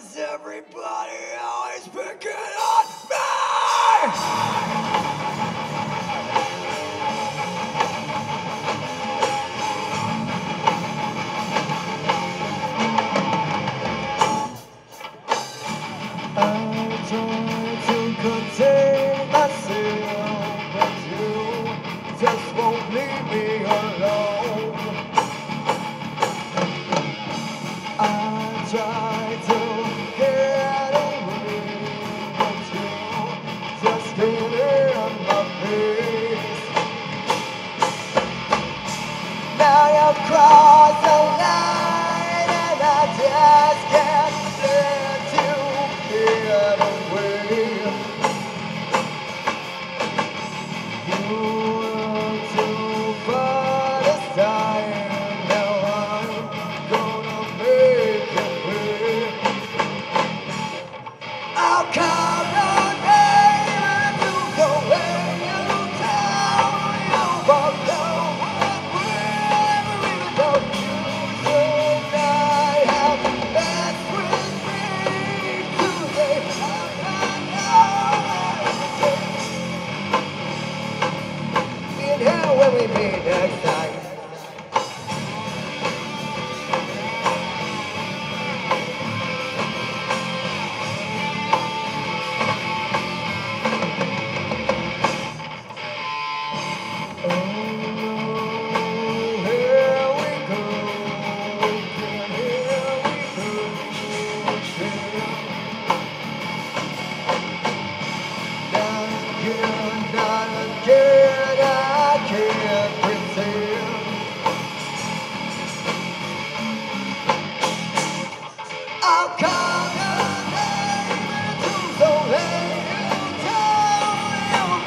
is everybody always picking on me? Cross the line and I just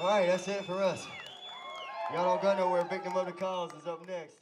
All right, that's it for us. Y'all don't go nowhere. Victim of the Cause is up next.